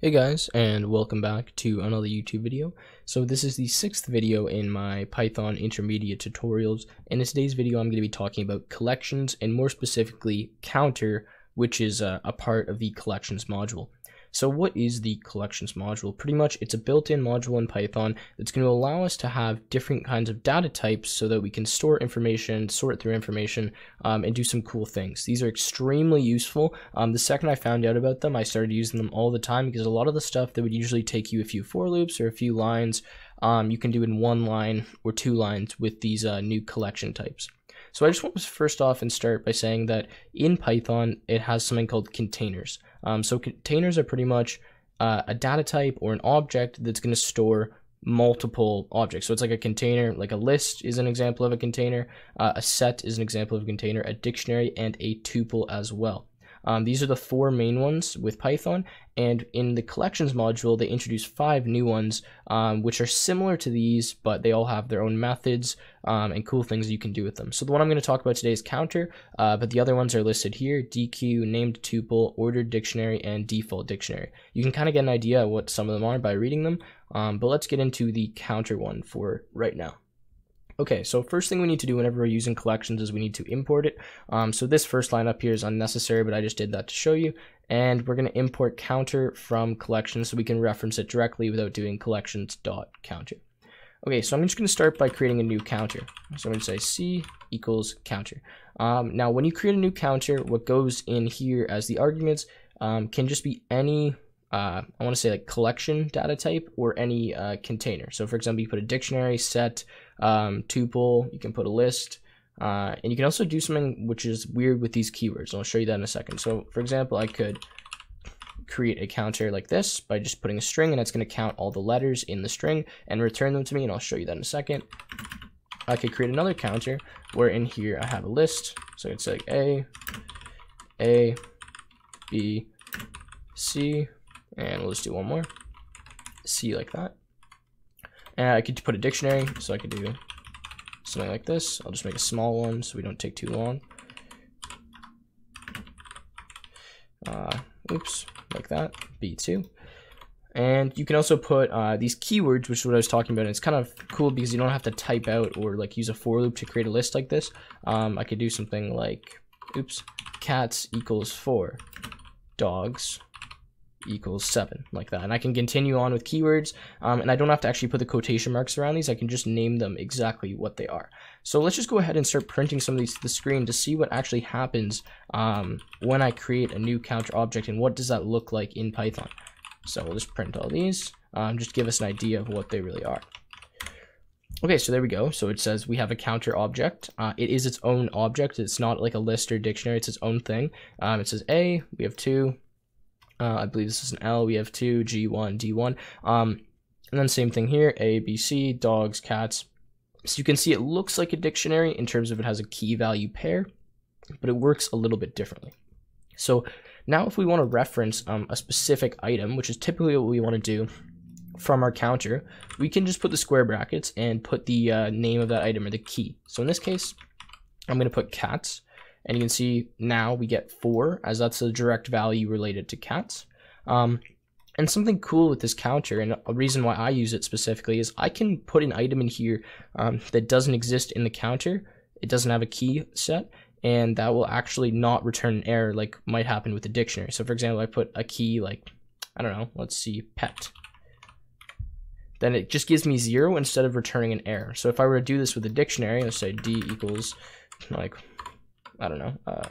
Hey guys, and welcome back to another YouTube video. So this is the sixth video in my Python intermediate tutorials, and in today's video I'm going to be talking about collections, and more specifically counter, which is a, a part of the collections module. So what is the collections module? Pretty much it's a built-in module in Python that's going to allow us to have different kinds of data types so that we can store information, sort through information, um, and do some cool things. These are extremely useful. Um, the second I found out about them, I started using them all the time because a lot of the stuff that would usually take you a few for loops or a few lines, um, you can do in one line or two lines with these uh, new collection types. So I just want to first off and start by saying that in Python, it has something called containers. Um, so containers are pretty much uh, a data type or an object that's going to store multiple objects. So it's like a container, like a list is an example of a container, uh, a set is an example of a container, a dictionary, and a tuple as well. Um, these are the four main ones with Python, and in the collections module, they introduce five new ones, um, which are similar to these, but they all have their own methods um, and cool things you can do with them. So the one I'm going to talk about today is counter, uh, but the other ones are listed here, deque, named tuple, ordered dictionary, and default dictionary. You can kind of get an idea of what some of them are by reading them, um, but let's get into the counter one for right now. Okay, so first thing we need to do whenever we're using collections is we need to import it. Um, so this first line up here is unnecessary, but I just did that to show you. And we're going to import counter from collections so we can reference it directly without doing collections.counter. Okay, so I'm just going to start by creating a new counter. So I'm going to say c equals counter. Um, now, when you create a new counter, what goes in here as the arguments um, can just be any uh, I want to say like collection data type or any uh, container. So for example, you put a dictionary, set, um, tuple, you can put a list, uh, and you can also do something which is weird with these keywords. And I'll show you that in a second. So for example, I could create a counter like this by just putting a string and it's going to count all the letters in the string and return them to me and I'll show you that in a second. I could create another counter where in here I have a list. So it's like A, A, B, C, and we'll just do one more. C like that. And I could put a dictionary, so I could do something like this. I'll just make a small one so we don't take too long. Uh, oops, like that, B2. And you can also put uh, these keywords, which is what I was talking about. And it's kind of cool because you don't have to type out or like use a for loop to create a list like this. Um, I could do something like, oops, cats equals four, dogs equals 7 like that and I can continue on with keywords um, and I don't have to actually put the quotation marks around these I can just name them exactly what they are so let's just go ahead and start printing some of these to the screen to see what actually happens um, when I create a new counter object and what does that look like in Python so we'll just print all these um, just give us an idea of what they really are Okay, so there we go. So it says we have a counter object. Uh, it is its own object. It's not like a list or dictionary. It's its own thing. Um, it says A, we have two, uh, I believe this is an L. We have two, G1, D1. Um, and then same thing here, A, B, C, dogs, cats. So you can see it looks like a dictionary in terms of it has a key value pair, but it works a little bit differently. So now if we want to reference um, a specific item, which is typically what we want to do from our counter, we can just put the square brackets and put the uh, name of that item or the key. So in this case, I'm going to put cats. And you can see now we get 4, as that's a direct value related to cats. Um, and something cool with this counter, and a reason why I use it specifically, is I can put an item in here um, that doesn't exist in the counter. It doesn't have a key set, and that will actually not return an error like might happen with a dictionary. So for example, I put a key like, I don't know, let's see, pet. Then it just gives me zero instead of returning an error. So if I were to do this with a dictionary, let's say d equals like I don't know, uh,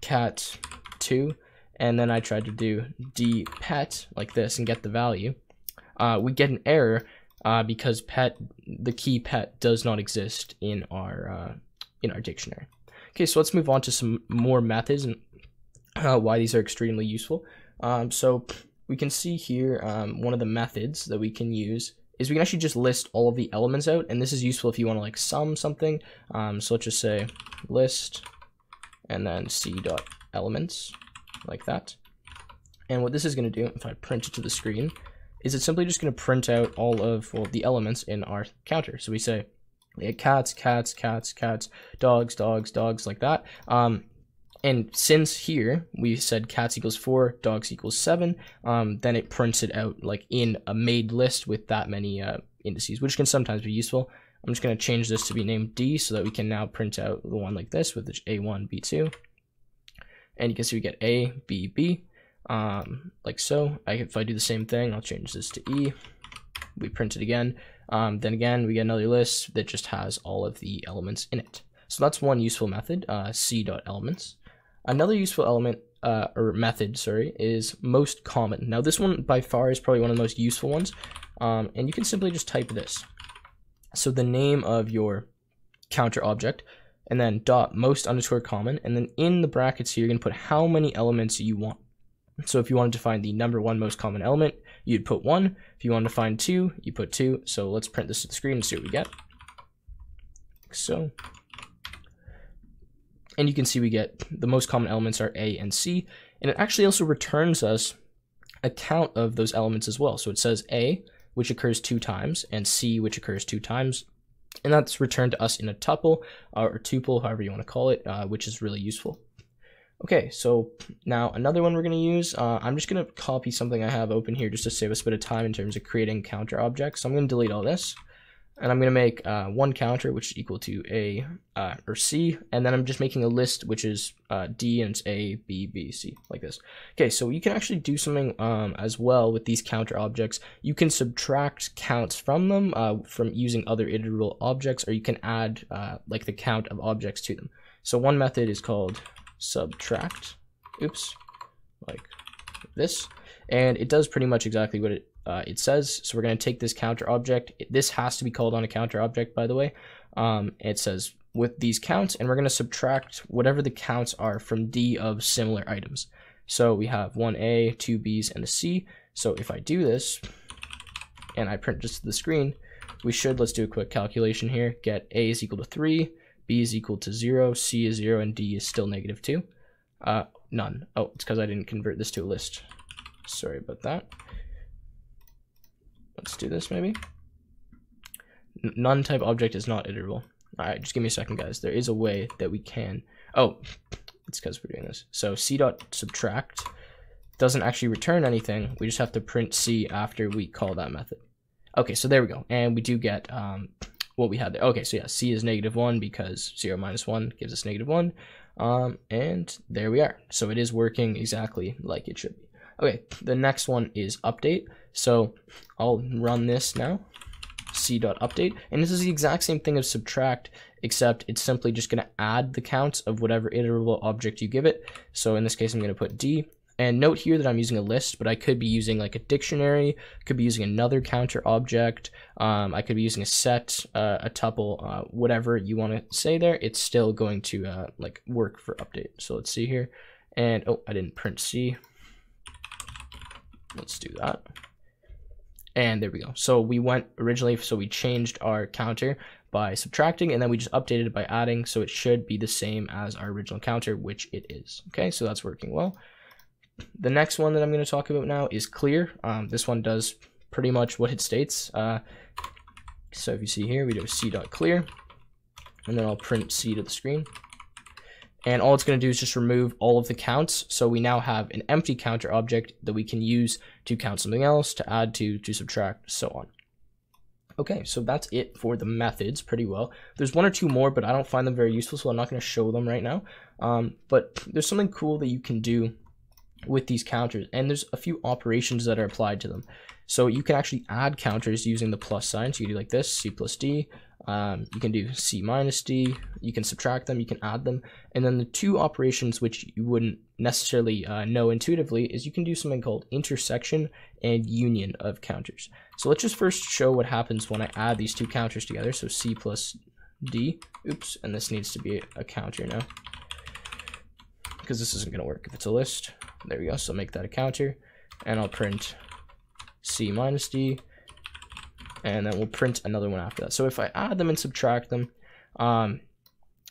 cat 2, and then I tried to do d pet like this and get the value, uh, we get an error uh, because pet the key pet does not exist in our uh, in our dictionary. Okay, so let's move on to some more methods and uh, why these are extremely useful. Um, so we can see here um, one of the methods that we can use is we can actually just list all of the elements out, and this is useful if you want to like sum something. Um, so let's just say list and then c dot elements like that. And what this is going to do, if I print it to the screen, is it's simply just going to print out all of well, the elements in our counter. So we say cats, cats, cats, cats, dogs, dogs, dogs, like that. Um, and since here we said cats equals 4 dogs equals 7 um, then it prints it out like in a made list with that many uh, indices which can sometimes be useful. I'm just going to change this to be named d so that we can now print out the one like this with the a1 b2 and you can see we get a b b. Um, like so. I, if i do the same thing i'll change this to e. We print it again. Um, then again we get another list that just has all of the elements in it. So that's one useful method uh, c dot elements Another useful element uh, or method, sorry, is most common. Now this one by far is probably one of the most useful ones, um, and you can simply just type this. So the name of your counter object, and then dot most underscore common, and then in the brackets here, you're gonna put how many elements you want. So if you wanted to find the number one most common element, you'd put one. If you wanted to find two, you put two. So let's print this to the screen and see what we get. So and you can see we get the most common elements are A and C, and it actually also returns us a count of those elements as well. So it says A, which occurs two times, and C, which occurs two times, and that's returned to us in a tuple, or tuple, however you want to call it, uh, which is really useful. Okay, so now another one we're going to use, uh, I'm just going to copy something I have open here just to save us a bit of time in terms of creating counter objects. So I'm going to delete all this and I'm going to make uh, one counter, which is equal to A uh, or C, and then I'm just making a list, which is uh, D, and it's A, B, B, C, like this. Okay, so you can actually do something um, as well with these counter objects. You can subtract counts from them uh, from using other iterable objects, or you can add uh, like the count of objects to them. So one method is called subtract, oops, like this, and it does pretty much exactly what it uh, it says. So we're going to take this counter object. This has to be called on a counter object, by the way. Um, it says with these counts, and we're going to subtract whatever the counts are from D of similar items. So we have one A, two Bs, and a C. So if I do this, and I print to the screen, we should, let's do a quick calculation here, get A is equal to 3, B is equal to 0, C is 0, and D is still negative 2. Uh, none. Oh, it's because I didn't convert this to a list. Sorry about that. Let's do this maybe. None type object is not iterable. Alright, just give me a second, guys. There is a way that we can... Oh, it's because we're doing this. So c dot subtract doesn't actually return anything. We just have to print c after we call that method. Okay, so there we go. And we do get um, what we had there. Okay, so yeah, c is negative 1 because 0 minus 1 gives us negative 1. Um, and there we are. So it is working exactly like it should be. Okay, the next one is update. So I'll run this now, c.update, and this is the exact same thing as subtract, except it's simply just going to add the counts of whatever iterable object you give it. So in this case, I'm going to put d, and note here that I'm using a list, but I could be using like a dictionary, could be using another counter object, um, I could be using a set, uh, a tuple, uh, whatever you want to say there, it's still going to uh, like work for update. So let's see here, and oh, I didn't print C. Let's do that. And there we go. So we went originally, so we changed our counter by subtracting and then we just updated it by adding. So it should be the same as our original counter, which it is. Okay, so that's working well. The next one that I'm going to talk about now is clear. Um, this one does pretty much what it states. Uh, so if you see here, we do c.clear and then I'll print c to the screen and all it's going to do is just remove all of the counts. So we now have an empty counter object that we can use to count something else, to add to, to subtract, so on. Okay, so that's it for the methods pretty well. There's one or two more, but I don't find them very useful, so I'm not going to show them right now. Um, but there's something cool that you can do with these counters, and there's a few operations that are applied to them. So you can actually add counters using the plus sign. So you do like this, C plus D, um, you can do C minus D, you can subtract them, you can add them, and then the two operations which you wouldn't necessarily uh, know intuitively is you can do something called intersection and union of counters. So let's just first show what happens when I add these two counters together, so C plus D, oops, and this needs to be a counter now, because this isn't going to work if it's a list. There we go, so make that a counter, and I'll print C minus D, and then we'll print another one after that. So if I add them and subtract them, um,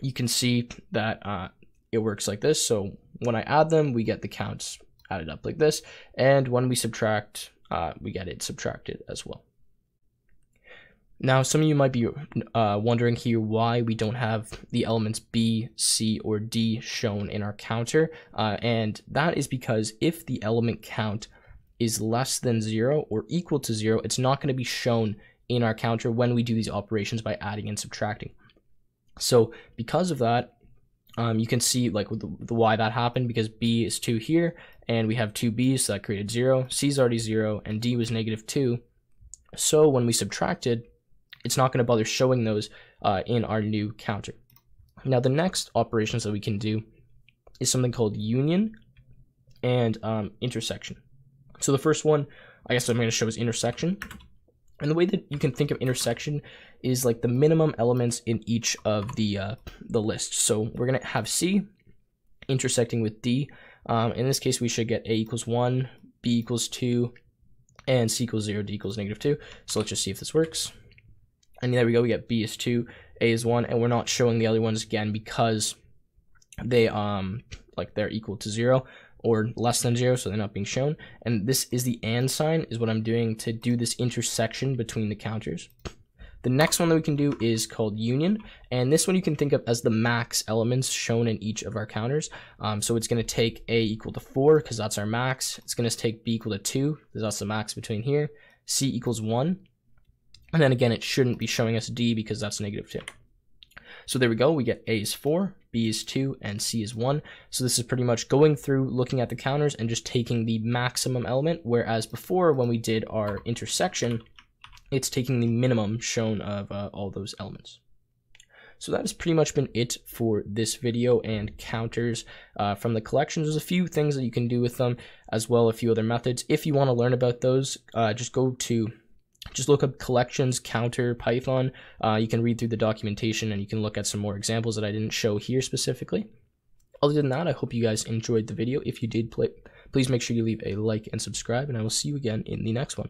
you can see that uh, it works like this. So when I add them, we get the counts added up like this, and when we subtract, uh, we get it subtracted as well. Now, some of you might be uh, wondering here why we don't have the elements B, C, or D shown in our counter, uh, and that is because if the element count is less than zero or equal to zero, it's not going to be shown in our counter when we do these operations by adding and subtracting. So because of that, um, you can see like the, the why that happened because B is 2 here, and we have two B's, so that created 0, C is already 0, and D was negative 2. So when we subtracted, it's not going to bother showing those uh, in our new counter. Now the next operations that we can do is something called union and um, intersection. So the first one, I guess I'm going to show is intersection. And the way that you can think of intersection is like the minimum elements in each of the uh, the lists. So we're gonna have C intersecting with D. Um, in this case, we should get A equals one, B equals two, and C equals zero, D equals negative two. So let's just see if this works. And there we go. We get B is two, A is one, and we're not showing the other ones again because they um like they're equal to zero or less than zero, so they're not being shown. And this is the and sign is what I'm doing to do this intersection between the counters. The next one that we can do is called union, and this one you can think of as the max elements shown in each of our counters. Um, so it's going to take a equal to 4 because that's our max. It's going to take b equal to 2 because that's the max between here. c equals 1. And then again, it shouldn't be showing us d because that's negative 2. So there we go. We get A is 4, B is 2, and C is 1. So this is pretty much going through, looking at the counters, and just taking the maximum element, whereas before when we did our intersection, it's taking the minimum shown of uh, all those elements. So that has pretty much been it for this video and counters uh, from the collections. There's a few things that you can do with them, as well a few other methods. If you want to learn about those, uh, just go to just look up collections counter Python. Uh, you can read through the documentation and you can look at some more examples that I didn't show here specifically. Other than that, I hope you guys enjoyed the video. If you did, play, please make sure you leave a like and subscribe, and I will see you again in the next one.